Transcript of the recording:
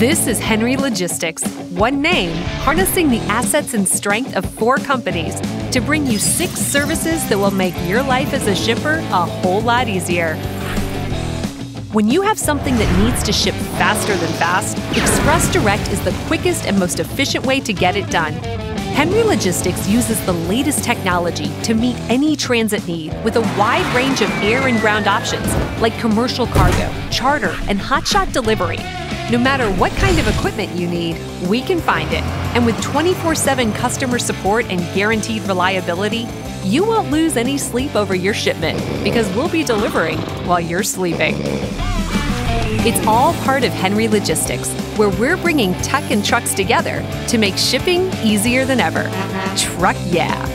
This is HNRY Logistics, one name harnessing the assets and strength of four companies to bring you six services that will make your life as a shipper a whole lot easier. When you have something that needs to ship faster than fast, Express Direct is the quickest and most efficient way to get it done. HNRY Logistics uses the latest technology to meet any transit need with a wide range of air and ground options like commercial cargo, charter, and hotshot delivery. No matter what kind of equipment you need, we can find it. And with 24 7 customer support and guaranteed reliability, you won't lose any sleep over your shipment because we'll be delivering while you're sleeping. It's all part of HNRY Logistics, where we're bringing tech and trucks together to make shipping easier than ever. Truck yeah!